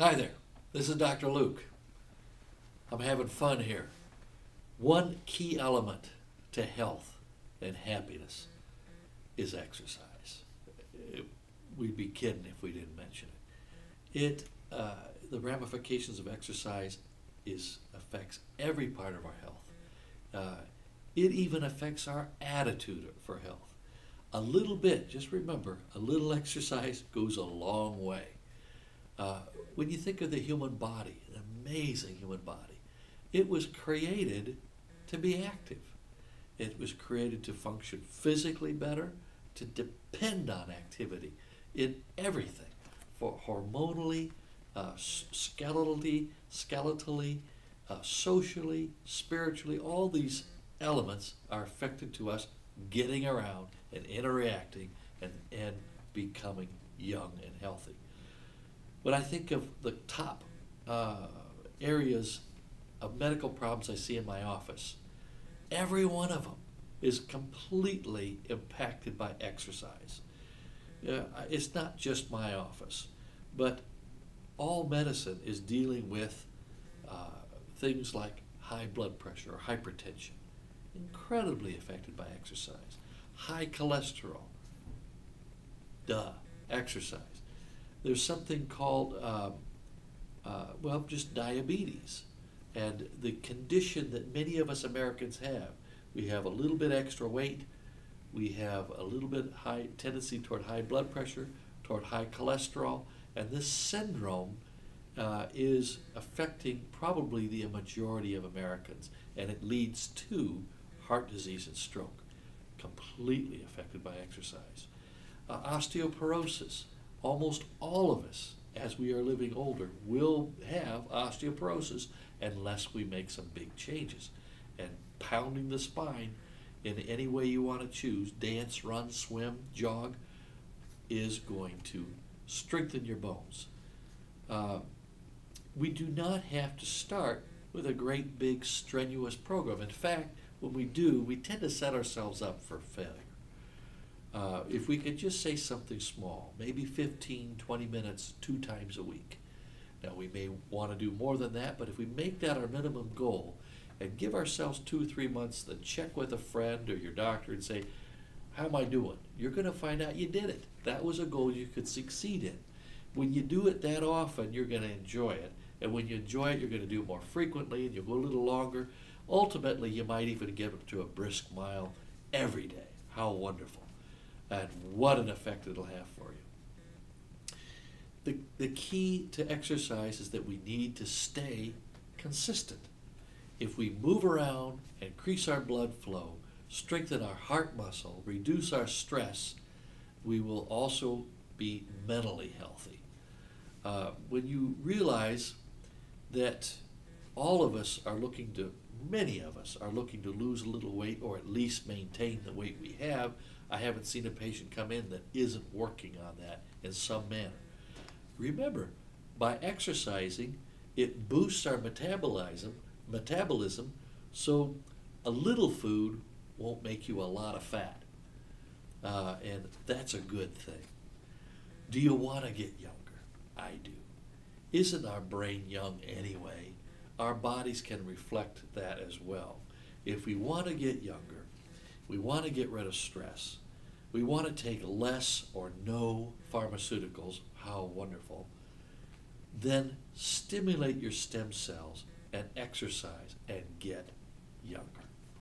Hi there, this is Dr. Luke. I'm having fun here. One key element to health and happiness is exercise. We'd be kidding if we didn't mention it. It, uh, the ramifications of exercise is affects every part of our health. Uh, it even affects our attitude for health. A little bit, just remember, a little exercise goes a long way. Uh, when you think of the human body, an amazing human body, it was created to be active. It was created to function physically better, to depend on activity in everything, for hormonally, uh, skeletally, skeletally, uh, socially, spiritually. All these elements are affected to us getting around and interacting and, and becoming young and healthy. When I think of the top uh, areas of medical problems I see in my office, every one of them is completely impacted by exercise. Uh, it's not just my office, but all medicine is dealing with uh, things like high blood pressure or hypertension, incredibly affected by exercise. High cholesterol, duh, exercise. There's something called, um, uh, well, just diabetes. And the condition that many of us Americans have, we have a little bit extra weight, we have a little bit high tendency toward high blood pressure, toward high cholesterol, and this syndrome uh, is affecting probably the majority of Americans, and it leads to heart disease and stroke, completely affected by exercise. Uh, osteoporosis, almost all of us, as we are living older, will have osteoporosis unless we make some big changes. And pounding the spine in any way you want to choose dance, run, swim, jog is going to strengthen your bones. Uh, we do not have to start with a great big strenuous program. In fact, when we do, we tend to set ourselves up for failure. Uh, if we could just say something small, maybe 15, 20 minutes two times a week. Now, we may want to do more than that, but if we make that our minimum goal and give ourselves two three months, then check with a friend or your doctor and say, How am I doing? You're going to find out you did it. That was a goal you could succeed in. When you do it that often, you're going to enjoy it. And when you enjoy it, you're going to do more frequently and you'll go a little longer. Ultimately, you might even get up to a brisk mile every day. How wonderful. And what an effect it'll have for you. The, the key to exercise is that we need to stay consistent. If we move around, increase our blood flow, strengthen our heart muscle, reduce our stress, we will also be mentally healthy. Uh, when you realize that all of us are looking to, many of us are looking to lose a little weight or at least maintain the weight we have, I haven't seen a patient come in that isn't working on that in some manner. Remember, by exercising, it boosts our metabolism, metabolism, so a little food won't make you a lot of fat. Uh, and that's a good thing. Do you want to get younger? I do. Isn't our brain young anyway? Our bodies can reflect that as well. If we want to get younger, we want to get rid of stress, we want to take less or no pharmaceuticals, how wonderful, then stimulate your stem cells and exercise and get younger.